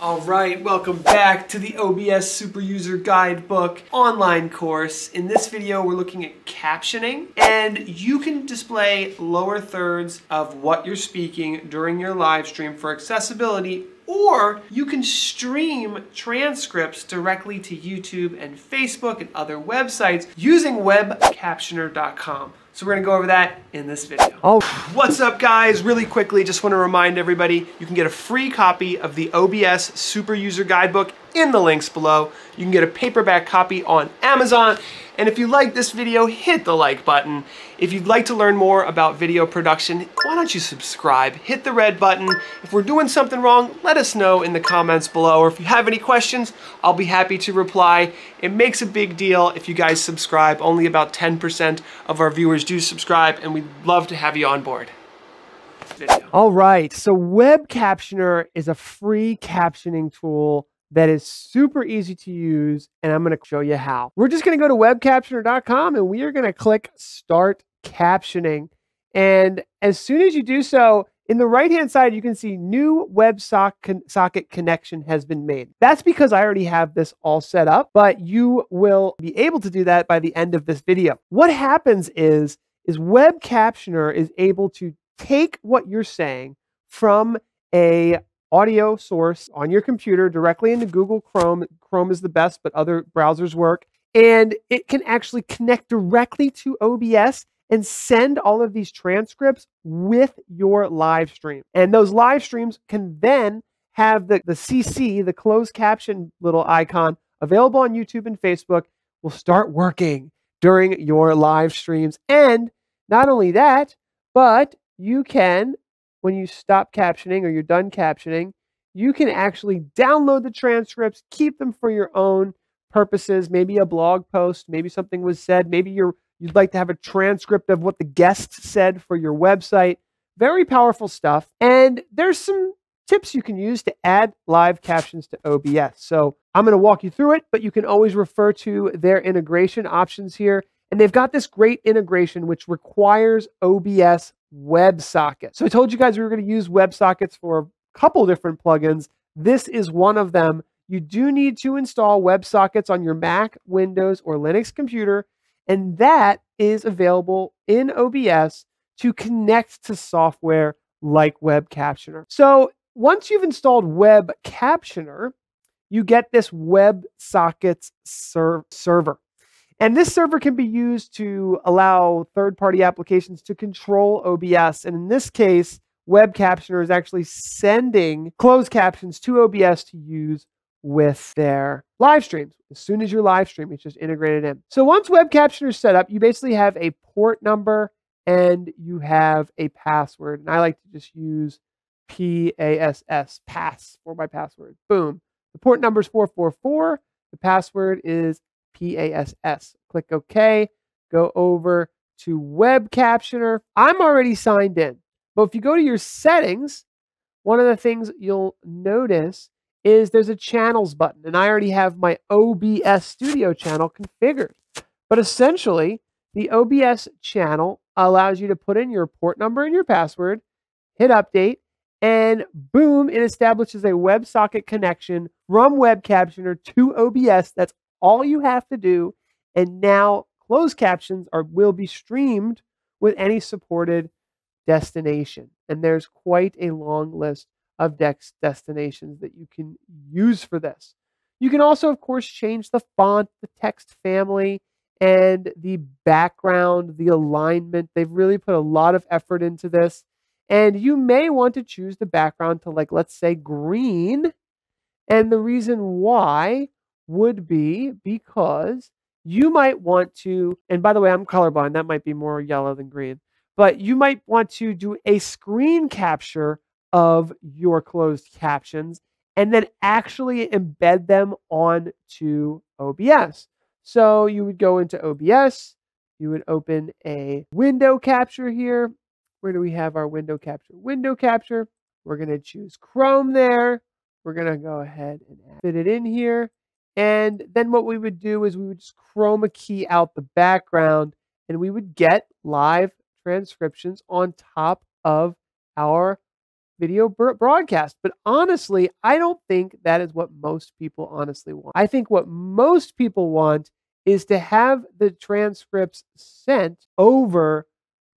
All right, welcome back to the OBS Super User Guidebook online course. In this video, we're looking at captioning, and you can display lower thirds of what you're speaking during your live stream for accessibility or you can stream transcripts directly to YouTube and Facebook and other websites using webcaptioner.com. So we're gonna go over that in this video. Oh, what's up guys? Really quickly, just wanna remind everybody, you can get a free copy of the OBS Super User Guidebook in the links below. You can get a paperback copy on Amazon. And if you like this video, hit the like button. If you'd like to learn more about video production, why don't you subscribe? Hit the red button. If we're doing something wrong, let us know in the comments below. Or if you have any questions, I'll be happy to reply. It makes a big deal if you guys subscribe. Only about 10% of our viewers do subscribe, and we'd love to have you on board. Video. All right, so Web Captioner is a free captioning tool that is super easy to use, and I'm going to show you how. We're just going to go to webcaptioner.com and we are going to click Start Captioning. And as soon as you do so, in the right hand side, you can see new WebSocket socket connection has been made. That's because I already have this all set up, but you will be able to do that by the end of this video. What happens is, is Web Captioner is able to take what you're saying from a audio source on your computer directly into Google Chrome. Chrome is the best, but other browsers work. And it can actually connect directly to OBS and send all of these transcripts with your live stream. And those live streams can then have the, the CC, the closed caption little icon, available on YouTube and Facebook, will start working during your live streams. And not only that, but you can when you stop captioning or you're done captioning, you can actually download the transcripts, keep them for your own purposes, maybe a blog post, maybe something was said, maybe you're you'd like to have a transcript of what the guest said for your website. Very powerful stuff. And there's some tips you can use to add live captions to OBS. So I'm going to walk you through it, but you can always refer to their integration options here. And they've got this great integration which requires OBS WebSocket. So I told you guys we were going to use WebSockets for a couple different plugins. This is one of them. You do need to install WebSockets on your Mac, Windows, or Linux computer, and that is available in OBS to connect to software like Web Captioner. So once you've installed Web Captioner, you get this WebSockets ser- server. And this server can be used to allow third party applications to control OBS. And in this case, Web Captioner is actually sending closed captions to OBS to use with their live streams. As soon as you're live streaming, it's just integrated in. So once Web Captioner is set up, you basically have a port number and you have a password. And I like to just use PASS, pass for my password. Boom. The port number is 444. The password is PASS. Click OK. Go over to Web Captioner. I'm already signed in. But if you go to your settings, one of the things you'll notice is there's a channels button. And I already have my OBS studio channel configured. But essentially, the OBS channel allows you to put in your port number and your password, hit update, and boom, it establishes a WebSocket connection from Web Captioner to OBS that's all you have to do, and now closed captions are will be streamed with any supported destination. And there's quite a long list of dex destinations that you can use for this. You can also, of course, change the font, the text family, and the background, the alignment. They've really put a lot of effort into this. And you may want to choose the background to, like, let's say green. And the reason why would be because you might want to, and by the way, I'm colorblind, that might be more yellow than green, but you might want to do a screen capture of your closed captions and then actually embed them onto OBS. So you would go into OBS, you would open a window capture here. Where do we have our window capture? Window capture. We're going to choose Chrome there. We're going to go ahead and fit it in here. And then what we would do is we would just chroma key out the background and we would get live transcriptions on top of our video broadcast. But honestly, I don't think that is what most people honestly want. I think what most people want is to have the transcripts sent over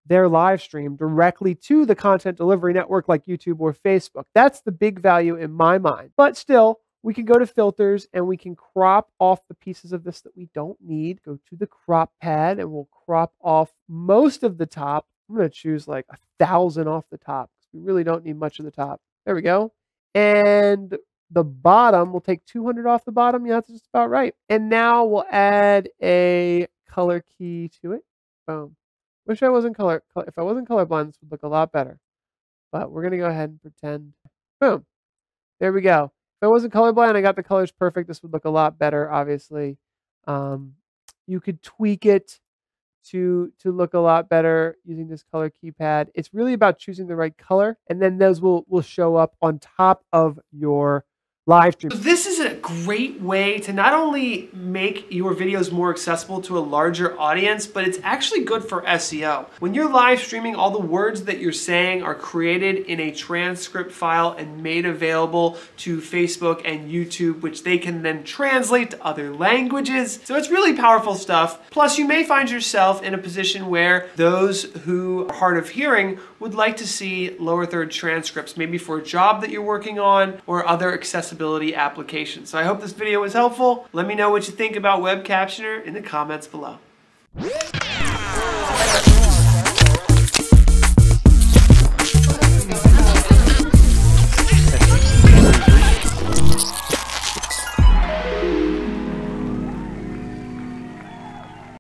their live stream directly to the content delivery network like YouTube or Facebook. That's the big value in my mind. But still, we can go to filters and we can crop off the pieces of this that we don't need. Go to the crop pad and we'll crop off most of the top. I'm going to choose like a thousand off the top. We really don't need much of the top. There we go. And the bottom, we'll take 200 off the bottom. Yeah, that's just about right. And now we'll add a color key to it. Boom. Wish I wasn't color. If I wasn't colorblind, this would look a lot better. But we're gonna go ahead and pretend. Boom. There we go. If I wasn't colorblind, I got the colors perfect. This would look a lot better. Obviously, um, you could tweak it to to look a lot better using this color keypad. It's really about choosing the right color, and then those will will show up on top of your live stream. So This is a great way to not only make your videos more accessible to a larger audience, but it's actually good for SEO. When you're live streaming, all the words that you're saying are created in a transcript file and made available to Facebook and YouTube, which they can then translate to other languages. So it's really powerful stuff. Plus, you may find yourself in a position where those who are hard of hearing would like to see lower third transcripts, maybe for a job that you're working on or other accessibility applications. So I hope this video was helpful. Let me know what you think about Web Captioner in the comments below.